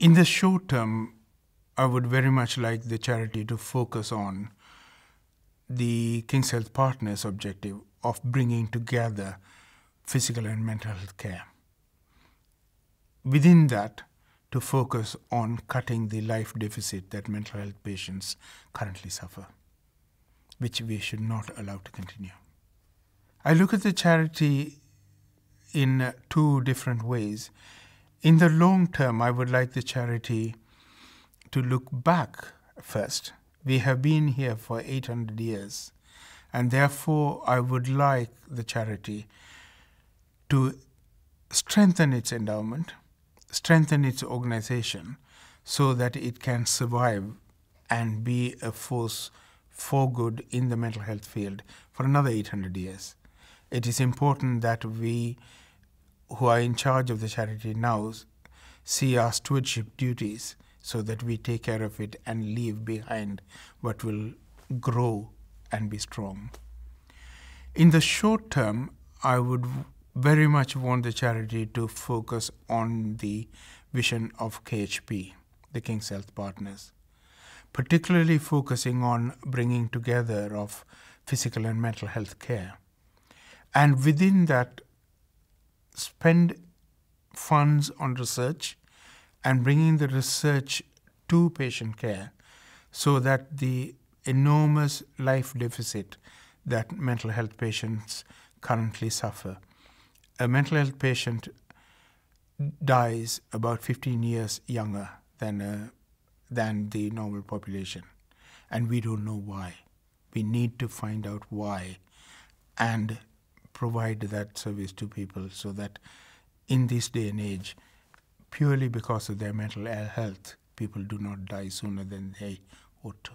In the short term, I would very much like the charity to focus on the King's Health Partners objective of bringing together physical and mental health care. Within that, to focus on cutting the life deficit that mental health patients currently suffer, which we should not allow to continue. I look at the charity in two different ways. In the long term, I would like the charity to look back first. We have been here for 800 years, and therefore I would like the charity to strengthen its endowment, strengthen its organization, so that it can survive and be a force for good in the mental health field for another 800 years. It is important that we, who are in charge of the charity now, see our stewardship duties so that we take care of it and leave behind what will grow and be strong. In the short term, I would very much want the charity to focus on the vision of KHP, the King's Health Partners, particularly focusing on bringing together of physical and mental health care. And within that, spend funds on research and bringing the research to patient care so that the enormous life deficit that mental health patients currently suffer. A mental health patient dies about 15 years younger than, uh, than the normal population, and we don't know why. We need to find out why and provide that service to people so that in this day and age, purely because of their mental health, people do not die sooner than they ought to.